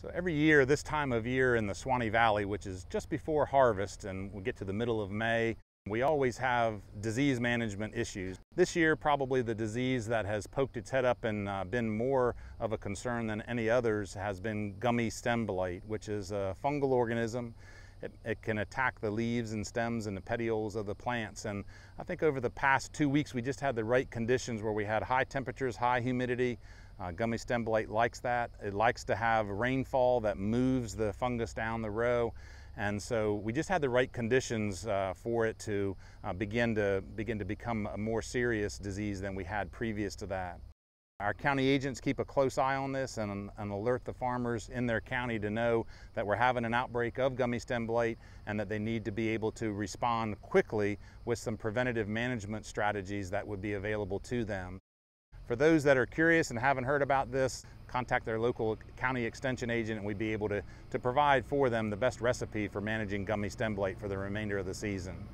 So every year, this time of year in the Suwannee Valley, which is just before harvest and we get to the middle of May, we always have disease management issues. This year, probably the disease that has poked its head up and uh, been more of a concern than any others has been gummy stem blight, which is a fungal organism. It, it, can attack the leaves and stems and the petioles of the plants. And I think over the past two weeks, we just had the right conditions where we had high temperatures, high humidity, uh, gummy stem blight likes that. It likes to have rainfall that moves the fungus down the row. And so we just had the right conditions uh, for it to uh, begin to begin to become a more serious disease than we had previous to that. Our county agents keep a close eye on this and, and, alert the farmers in their county to know that we're having an outbreak of gummy stem blight and that they need to be able to respond quickly with some preventative management strategies that would be available to them. For those that are curious and haven't heard about this, contact their local county extension agent and we'd be able to, to provide for them the best recipe for managing gummy stem blight for the remainder of the season.